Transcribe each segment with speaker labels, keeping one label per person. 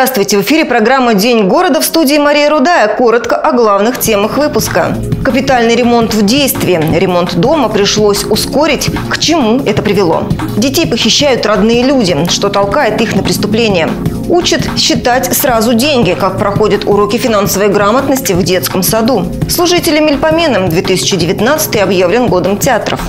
Speaker 1: Здравствуйте! В эфире программа «День города» в студии Мария Рудая. Коротко о главных темах выпуска. Капитальный ремонт в действии. Ремонт дома пришлось ускорить. К чему это привело? Детей похищают родные люди. Что толкает их на преступление? Учат считать сразу деньги, как проходят уроки финансовой грамотности в детском саду. Служителям Мельпоменом 2019 объявлен годом театров.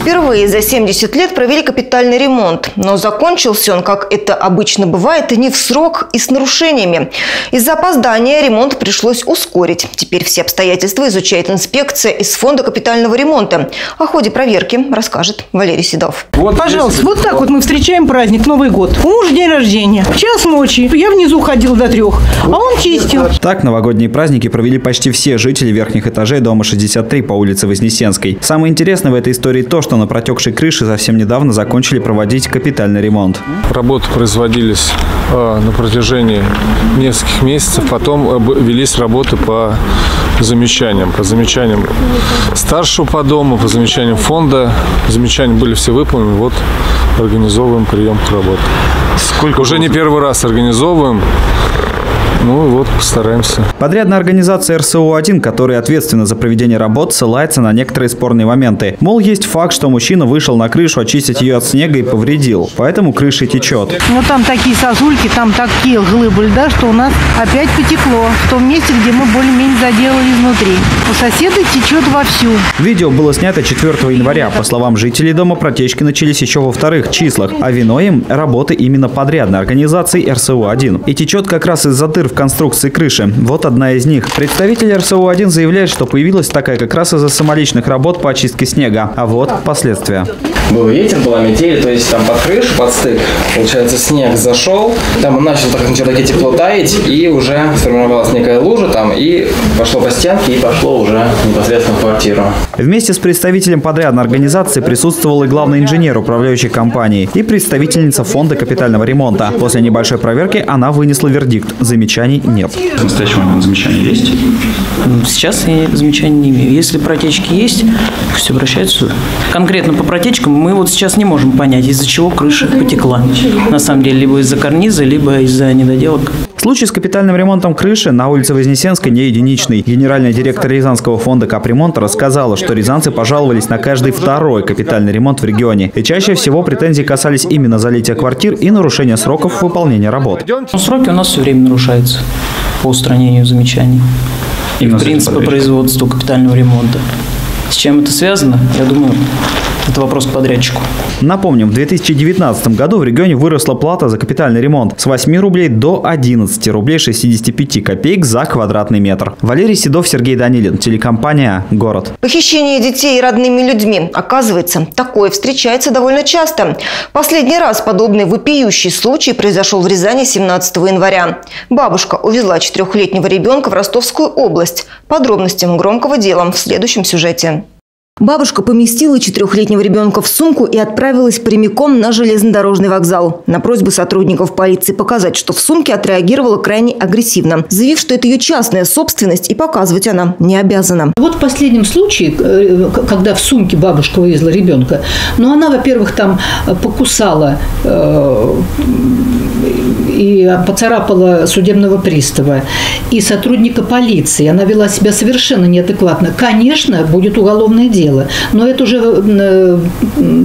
Speaker 1: Впервые за 70 лет провели капитальный ремонт, но закончился он, как это обычно бывает, не в срок и с нарушениями. Из-за опоздания ремонт пришлось ускорить. Теперь все обстоятельства изучает инспекция из фонда капитального ремонта. О ходе проверки расскажет Валерий Седов.
Speaker 2: Вот, Пожалуйста, вот так вот мы встречаем праздник, Новый год. У мужа день рождения. В час ночи. Я внизу ходил до трех, а он чистил.
Speaker 3: Так новогодние праздники провели почти все жители верхних этажей дома 63 по улице Вознесенской. Самое интересное в этой истории то, что на протекшей крыше совсем недавно закончили проводить капитальный ремонт.
Speaker 4: Работы производились э, на протяжении нескольких месяцев, потом э, велись работы по замечаниям, по замечаниям старшего по дому, по замечаниям фонда. Замечания были все выполнены, вот организовываем приемку работы. Сколько Уже не первый раз организовываем. Ну вот, постараемся.
Speaker 3: Подрядная организация РСУ-1, которая ответственна за проведение работ, ссылается на некоторые спорные моменты. Мол, есть факт, что мужчина вышел на крышу очистить ее от снега и повредил, поэтому крыша течет.
Speaker 2: Ну там такие сосульки, там такие глыбы льда, что у нас опять потекло. В том месте, где мы более-менее заделали изнутри. У соседа течет вовсю.
Speaker 3: Видео было снято 4 января. По словам жителей дома, протечки начались еще во вторых числах, а виной им работы именно подрядной организации РСУ-1. И течет как раз из-за дыр в конструкции крыши. Вот одна из них. Представитель РСУ-1 заявляет, что появилась такая как раз из-за самоличных работ по очистке снега. А вот последствия.
Speaker 5: Был ветер, была метель, то есть там под крышу, под стык, получается, снег зашел, там он начал так на чердаке тепло таять, и уже сформировалась некая лужа там, и пошло по стенке, и пошло уже непосредственно в квартиру.
Speaker 3: Вместе с представителем подрядной организации присутствовал и главный инженер управляющей компании, и представительница фонда капитального ремонта. После небольшой проверки она вынесла вердикт. Замечаний нет.
Speaker 6: В настоящий момент замечания есть?
Speaker 7: Сейчас я замечаний не имею. Если протечки есть, пусть обращаются. Конкретно по протечкам мы вот сейчас не можем понять, из-за чего крыша потекла. На самом деле, либо из-за карниза, либо из-за недоделок.
Speaker 3: Случай с капитальным ремонтом крыши на улице Вознесенской не единичный. Генеральный директор Рязанского фонда капремонта рассказала, что рязанцы пожаловались на каждый второй капитальный ремонт в регионе. И чаще всего претензии касались именно залития квартир и нарушения сроков выполнения работ.
Speaker 7: Сроки у нас все время нарушаются по устранению замечаний. И, в принципе, по производству капитального ремонта. С чем это связано? Я думаю, это вопрос к подрядчику.
Speaker 3: Напомним, в 2019 году в регионе выросла плата за капитальный ремонт с 8 рублей до 11 рублей 65 копеек за квадратный метр. Валерий Седов, Сергей Данилин, телекомпания «Город».
Speaker 1: Похищение детей родными людьми. Оказывается, такое встречается довольно часто. Последний раз подобный вопиющий случай произошел в Рязани 17 января. Бабушка увезла четырехлетнего ребенка в Ростовскую область. Подробностям громкого дела в следующем сюжете. Бабушка поместила четырехлетнего ребенка в сумку и отправилась прямиком на железнодорожный вокзал. На просьбу сотрудников полиции показать, что в сумке отреагировала крайне агрессивно, заявив, что это ее частная собственность и показывать она не обязана.
Speaker 8: Вот в последнем случае, э, когда в сумке бабушка вывезла ребенка, ну она, во-первых, там покусала э, и поцарапала судебного пристава и сотрудника полиции. Она вела себя совершенно неадекватно. Конечно, будет уголовное дело, но это уже, э,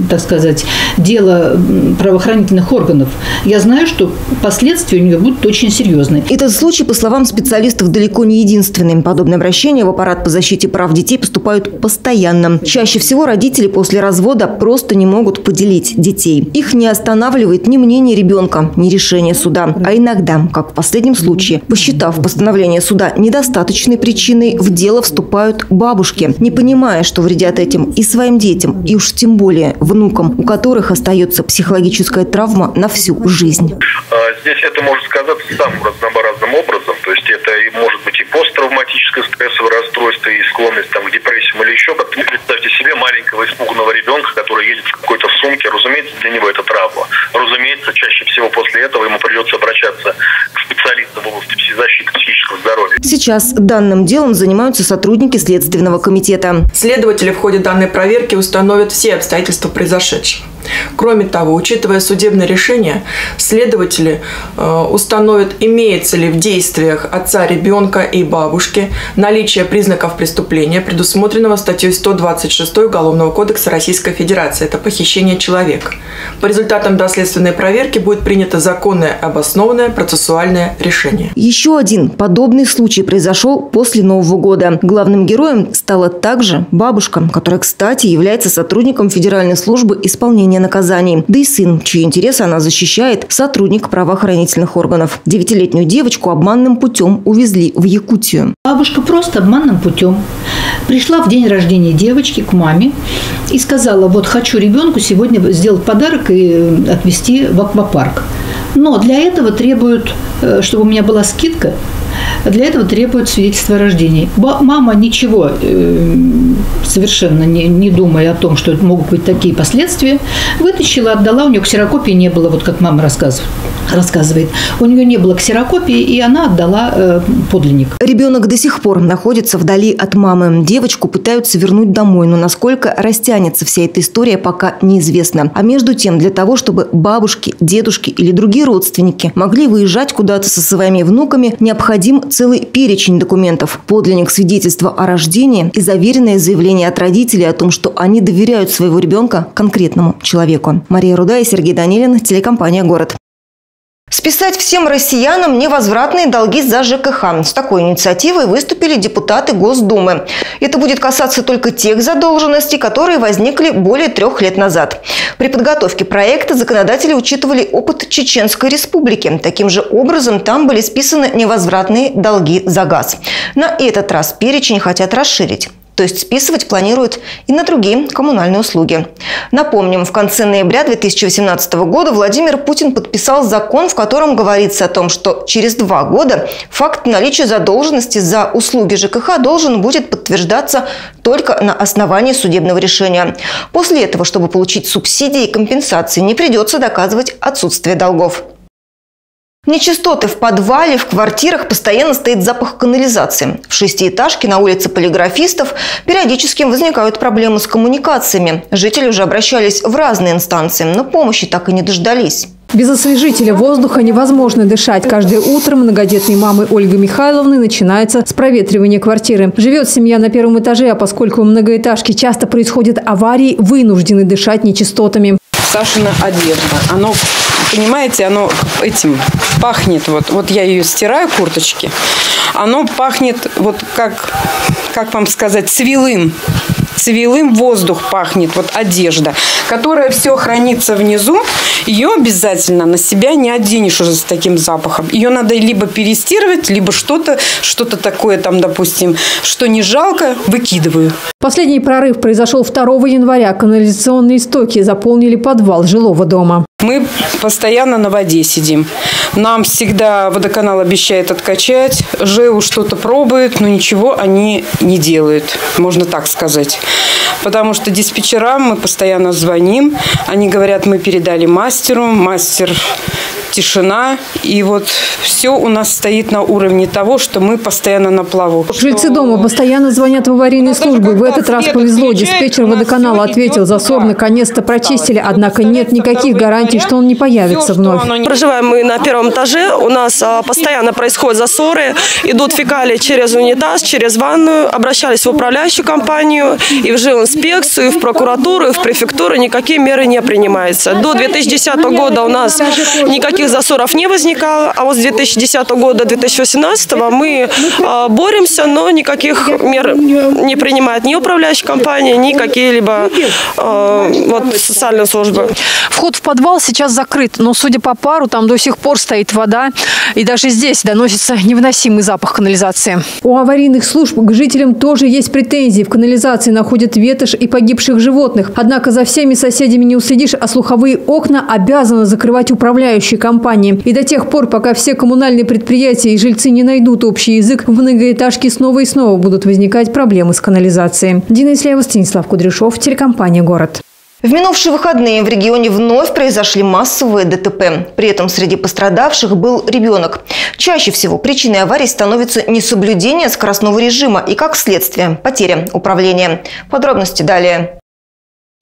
Speaker 8: так сказать, дело правоохранительных органов. Я знаю, что последствия у нее будут очень серьезные.
Speaker 1: Этот случай, по словам специалистов, далеко не единственный. Подобные обращения в аппарат по защите прав детей поступают постоянно. Чаще всего родители после развода просто не могут поделить детей. Их не останавливает ни мнение ребенка, ни решение суда а иногда, как в последнем случае, посчитав постановление суда недостаточной причиной, в дело вступают бабушки, не понимая, что вредят этим и своим детям, и уж тем более внукам, у которых остается психологическая травма на всю жизнь.
Speaker 9: А, здесь это может сказаться самым разнообразным образом. То есть это и может быть и посттравматическое стрессовое расстройство, и склонность там, к депрессиям или еще как-то. Представьте себе маленького испуганного ребенка, который едет в какой-то сумке. Разумеется, для него это травма. Разумеется, чаще всего после этого ему придется обращаться к специалистам в области защиты психического здоровья.
Speaker 1: Сейчас данным делом занимаются сотрудники Следственного комитета.
Speaker 10: Следователи в ходе данной проверки установят все обстоятельства произошедшего. Кроме того, учитывая судебное решение, следователи э, установят, имеется ли в действиях отца ребенка и бабушки наличие признаков преступления, предусмотренного статьей 126 Уголовного кодекса Российской Федерации. Это похищение человека. По результатам доследственной проверки будет принято законное обоснованное процессуальное решение.
Speaker 1: Еще один подобный случай произошел после Нового года. Главным героем стала также бабушка, которая, кстати, является сотрудником Федеральной службы исполнения наказаний. Да и сын, чьи интересы она защищает, сотрудник правоохранительных органов. Девятилетнюю девочку обманным путем увезли в Якутию.
Speaker 8: Бабушка просто обманным путем пришла в день рождения девочки к маме и сказала, вот хочу ребенку сегодня сделать подарок и э, отвезти в аквапарк. Но для этого требуют, э, чтобы у меня была скидка, для этого требуют свидетельство о рождении. Мама ничего э, совершенно не, не думая о том, что могут быть такие последствия, вытащила, отдала. У нее ксерокопии не было, вот как мама рассказывает. рассказывает. У нее не было ксерокопии, и она отдала э, подлинник.
Speaker 1: Ребенок до сих пор находится вдали от мамы. Девочку пытаются вернуть домой, но насколько растянется вся эта история, пока неизвестно. А между тем, для того, чтобы бабушки, дедушки или другие родственники могли выезжать куда-то со своими внуками, необходим целый перечень документов. Подлинник свидетельства о рождении и заверенное заявление от родителей о том, что они доверяют своего ребенка конкретному человеку. Мария Руда и Сергей Данилин, телекомпания «Город». Списать всем россиянам невозвратные долги за ЖКХ. С такой инициативой выступили депутаты Госдумы. Это будет касаться только тех задолженностей, которые возникли более трех лет назад. При подготовке проекта законодатели учитывали опыт Чеченской республики. Таким же образом там были списаны невозвратные долги за газ. На этот раз перечень хотят расширить. То есть списывать планируют и на другие коммунальные услуги. Напомним, в конце ноября 2018 года Владимир Путин подписал закон, в котором говорится о том, что через два года факт наличия задолженности за услуги ЖКХ должен будет подтверждаться только на основании судебного решения. После этого, чтобы получить субсидии и компенсации, не придется доказывать отсутствие долгов. Нечистоты в подвале, в квартирах постоянно стоит запах канализации. В шестиэтажке на улице полиграфистов периодически возникают проблемы с коммуникациями. Жители уже обращались в разные инстанции, но помощи так и не дождались.
Speaker 11: Без освежителя воздуха невозможно дышать. Каждое утро многодетной мамы Ольги Михайловны начинается с проветривания квартиры. Живет семья на первом этаже, а поскольку в многоэтажке часто происходят аварии, вынуждены дышать нечистотами.
Speaker 12: Сашина одежда. Оно, понимаете, оно этим пахнет. Вот, вот я ее стираю, курточки. Оно пахнет вот как, как вам сказать, цвелым цвелым воздух пахнет, вот одежда, которая все хранится внизу, ее обязательно на себя не оденешь уже с таким запахом. Ее надо либо перестирывать, либо что-то, что-то такое там, допустим, что не жалко, выкидываю.
Speaker 11: Последний прорыв произошел 2 января. Канализационные стоки заполнили подвал жилого дома.
Speaker 12: Мы постоянно на воде сидим. Нам всегда водоканал обещает откачать. ЖЭУ что-то пробует, но ничего они не делают, можно так сказать. Потому что диспетчерам мы постоянно звоним. Они говорят, мы передали мастеру. Мастер тишина. И вот все у нас стоит на уровне того, что мы постоянно на плаву.
Speaker 11: Жильцы дома постоянно звонят в аварийные службы. В этот раз повезло. Диспетчер водоканала ответил, засор наконец-то прочистили. Однако нет никаких гарантий, что он не появится вновь.
Speaker 13: Проживаем мы на первом этаже. У нас а, постоянно происходят засоры. Идут фекалии через унитаз, через ванную. Обращались в управляющую компанию и в жилинспекцию, и в прокуратуру, и в префектуру. Никакие меры не принимаются. До 2010 года у нас никаких никаких засоров не возникало. А вот с 2010 года 2018 мы э, боремся, но никаких мер не принимает ни управляющая компания, ни какие-либо э, вот, социальные службы.
Speaker 11: Вход в подвал сейчас закрыт, но, судя по пару, там до сих пор стоит вода. И даже здесь доносится невыносимый запах канализации. У аварийных служб к жителям тоже есть претензии. В канализации находят ветошь и погибших животных. Однако за всеми соседями не уследишь, а слуховые окна обязаны закрывать управляющие компании. И до тех пор, пока все коммунальные предприятия и жильцы не найдут общий язык, в многоэтажке снова и снова будут возникать проблемы с канализацией. Дина Ислеева, Станислав Кудряшов, телекомпания «Город».
Speaker 1: В минувшие выходные в регионе вновь произошли массовые ДТП. При этом среди пострадавших был ребенок. Чаще всего причиной аварий становится несоблюдение скоростного режима и, как следствие, потеря управления. Подробности далее.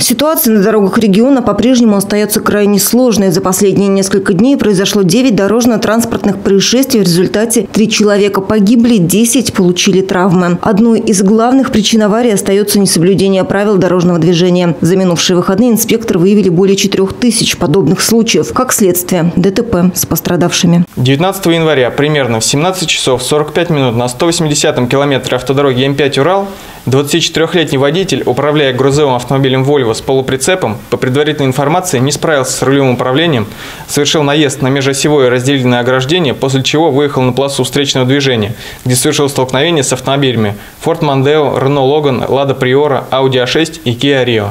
Speaker 1: Ситуация на дорогах региона по-прежнему остается крайне сложной. За последние несколько дней произошло 9 дорожно-транспортных происшествий. В результате 3 человека погибли, 10 получили травмы. Одной из главных причин аварии остается несоблюдение правил дорожного движения. За минувшие выходные инспекторы выявили более 4 тысяч подобных случаев. Как следствие, ДТП с пострадавшими.
Speaker 14: 19 января примерно в 17 часов 45 минут на 180 километре автодороги М5 «Урал» 24-летний водитель, управляя грузовым автомобилем «Вольво» с полуприцепом, по предварительной информации не справился с рулевым управлением, совершил наезд на межосевое разделительное ограждение, после чего выехал на полосу встречного движения, где совершил столкновение с автомобилями Ford Mondeo, Renault Logan, Lada Priora, Audi A6 и Kia Rio.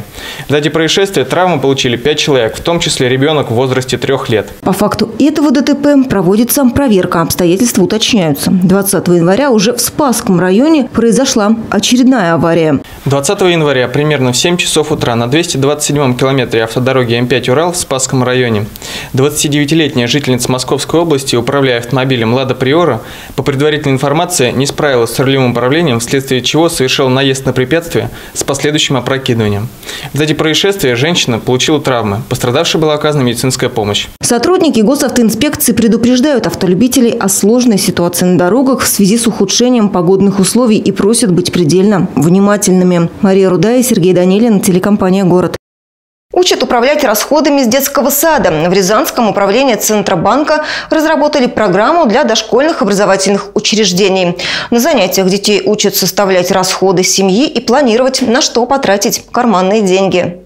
Speaker 14: В дате происшествия травмы получили 5 человек, в том числе ребенок в возрасте 3 лет.
Speaker 1: По факту этого ДТП проводится проверка, обстоятельства уточняются. 20 января уже в Спасском районе произошла очередная очередная авария.
Speaker 14: 20 января примерно в 7 часов утра на 227-м километре автодороги М5 «Урал» в Спасском районе 29-летняя жительница Московской области, управляя автомобилем «Лада Приора», по предварительной информации не справилась с рулевым управлением, вследствие чего совершил наезд на препятствие с последующим опрокидыванием. В дате происшествия женщина получила травмы. Пострадавшей была оказана медицинская помощь.
Speaker 1: Сотрудники госавтоинспекции предупреждают автолюбителей о сложной ситуации на дорогах в связи с ухудшением погодных условий и просят быть предельно внимательными. Мария Рудая и Сергей Данилин, телекомпания «Город». Учат управлять расходами с детского сада. В Рязанском управлении Центробанка разработали программу для дошкольных образовательных учреждений. На занятиях детей учат составлять расходы семьи и планировать, на что потратить карманные деньги.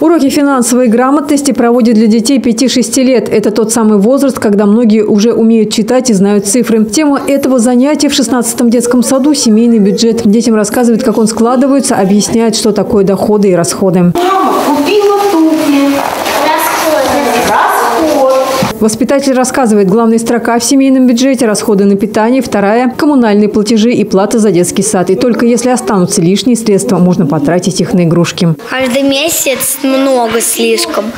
Speaker 11: Уроки финансовой грамотности проводят для детей 5-6 лет. Это тот самый возраст, когда многие уже умеют читать и знают цифры. Тема этого занятия в 16-м детском саду – семейный бюджет. Детям рассказывают, как он складывается, объясняют, что такое доходы и расходы.
Speaker 15: Мама купила
Speaker 11: Воспитатель рассказывает, главная строка в семейном бюджете – расходы на питание, вторая – коммунальные платежи и плата за детский сад. И только если останутся лишние средства, можно потратить их на игрушки.
Speaker 15: Каждый месяц много слишком.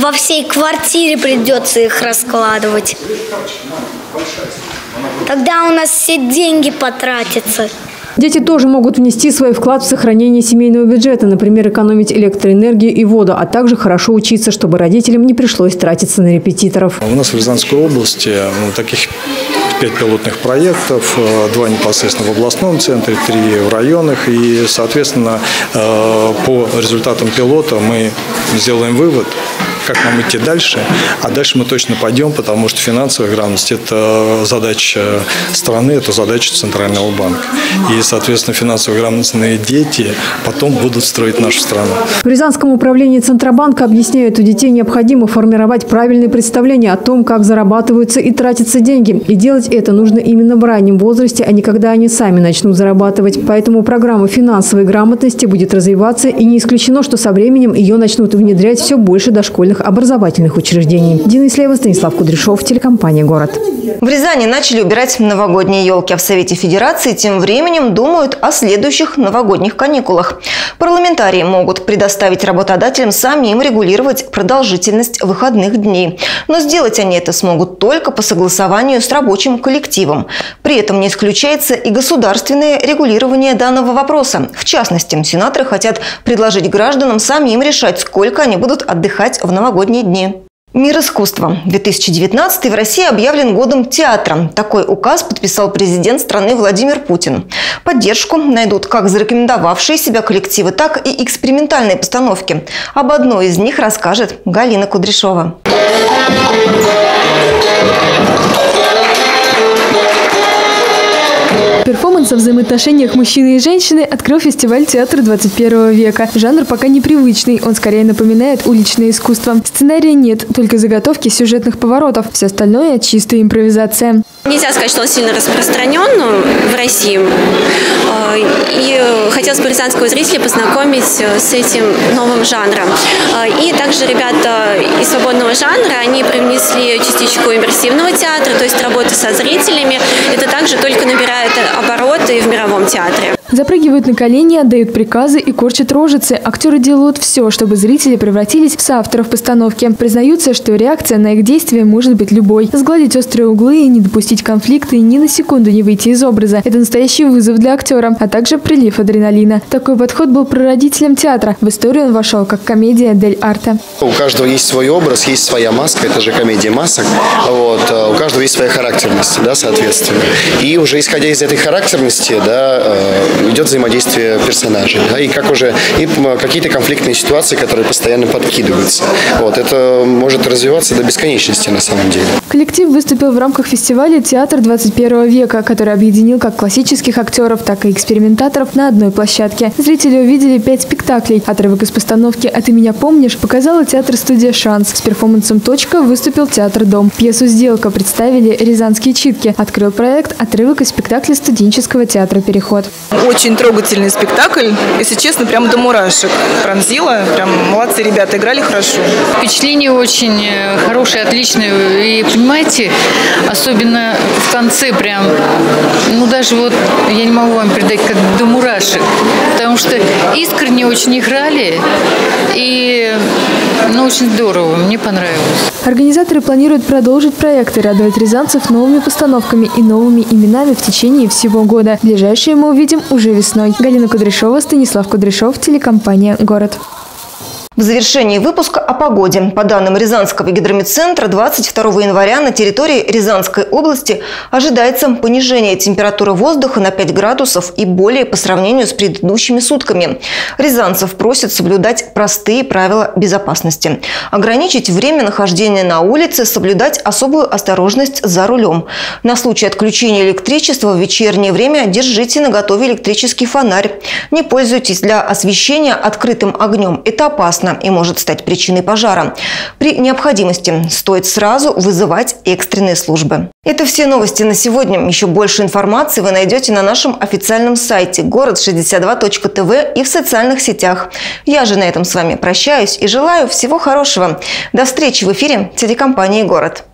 Speaker 15: Во всей квартире придется их раскладывать. Тогда у нас все деньги потратятся.
Speaker 11: Дети тоже могут внести свой вклад в сохранение семейного бюджета, например, экономить электроэнергию и воду, а также хорошо учиться, чтобы родителям не пришлось тратиться на репетиторов.
Speaker 16: У нас в Рязанской области ну, таких пять пилотных проектов, э, два непосредственно в областном центре, три в районах. И, соответственно, э, по результатам пилота мы сделаем вывод, как нам идти дальше. А дальше мы точно пойдем, потому что финансовая грамотность – это задача страны, это задача Центрального банка. И, соответственно, финансово грамотные дети потом будут строить нашу страну.
Speaker 11: В Рязанском управлении Центробанка объясняют, у детей необходимо формировать правильные представления о том, как зарабатываются и тратятся деньги. И делать это нужно именно в раннем возрасте, а не когда они сами начнут зарабатывать. Поэтому программа финансовой грамотности будет развиваться, и не исключено, что со временем ее начнут внедрять все больше дошкольных образовательных учреждений. Дина Ислева, Станислав Кудряшов, телекомпания «Город».
Speaker 1: В Рязани начали убирать новогодние елки, а в Совете Федерации тем временем думают о следующих новогодних каникулах. Парламентарии могут предоставить работодателям самим регулировать продолжительность выходных дней. Но сделать они это смогут только по согласованию с рабочим коллективом. При этом не исключается и государственное регулирование данного вопроса. В частности, сенаторы хотят предложить гражданам самим решать, сколько они будут отдыхать в новогодние дни. Мир искусства. 2019 в России объявлен годом театра. Такой указ подписал президент страны Владимир Путин. Поддержку найдут как зарекомендовавшие себя коллективы, так и экспериментальные постановки. Об одной из них расскажет Галина Кудряшова.
Speaker 17: Перформанс о взаимоотношениях мужчины и женщины открыл фестиваль театра 21 века. Жанр пока непривычный, он скорее напоминает уличное искусство. Сценария нет, только заготовки сюжетных поворотов. Все остальное – чистая импровизация.
Speaker 18: Нельзя сказать, что он сильно распространен в России. А, и хотелось бы рязанского зрителя познакомить с этим новым жанром. А, и также ребята из свободного жанра, они привнесли частичку иммерсивного театра, то есть работы со зрителями. Это также только набирает оборот и в мировом театре.
Speaker 17: Запрыгивают на колени, отдают приказы и корчат рожицы. Актеры делают все, чтобы зрители превратились в соавторов постановки. Признаются, что реакция на их действия может быть любой. Сгладить острые углы и не допустить конфликта и ни на секунду не выйти из образа. Это настоящий вызов для актера, а также прилив адреналина. Такой подход был прародителем театра. В историю он вошел как комедия Дель Арте.
Speaker 19: У каждого есть свой образ, есть своя маска, это же комедия масок. Вот, а у каждого есть своя характерность, да, соответственно. И уже исходя из этой характерности, да, э, идет взаимодействие персонажей, да, и как уже и какие-то конфликтные ситуации, которые постоянно подкидываются. Вот, это может развиваться до бесконечности на самом деле.
Speaker 17: Коллектив выступил в рамках фестиваля «Театр 21 века», который объединил как классических актеров, так и экспериментаторов на одной площадке. Зрители увидели пять спектаклей. Отрывок из постановки «А ты меня помнишь» показала театр-студия «Шанс». С перформансом «Точка» выступил театр «Дом». Пьесу «Сделка» представили «Рязанские читки». Открыл проект отрывок из спектакля студенческого театра «Переход».
Speaker 20: Очень трогательный спектакль. Если честно, прямо до мурашек пронзила. Прям молодцы ребята, играли хорошо.
Speaker 21: Впечатление очень э, хорошее, отличное. И понимаете, особенно в конце прям, ну даже вот я не могу вам передать, как до мурашек. Потому что искренне очень играли. И ну, очень здорово, мне понравилось.
Speaker 17: Организаторы планируют продолжить проект и радовать рязанцев новыми постановками и новыми именами в течение всего года. Ближайшие мы увидим уже весной. Галина Кудряшова, Станислав Кудряшов, телекомпания «Город».
Speaker 1: В завершении выпуска о погоде. По данным Рязанского гидромедцентра, 22 января на территории Рязанской области ожидается понижение температуры воздуха на 5 градусов и более по сравнению с предыдущими сутками. Рязанцев просят соблюдать простые правила безопасности. Ограничить время нахождения на улице, соблюдать особую осторожность за рулем. На случай отключения электричества в вечернее время держите на готове электрический фонарь. Не пользуйтесь для освещения открытым огнем. Это опасно опасно и может стать причиной пожара. При необходимости стоит сразу вызывать экстренные службы. Это все новости на сегодня. Еще больше информации вы найдете на нашем официальном сайте город62.тв и в социальных сетях. Я же на этом с вами прощаюсь и желаю всего хорошего. До встречи в эфире телекомпании «Город».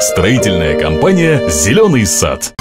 Speaker 22: Строительная компания «Зеленый сад».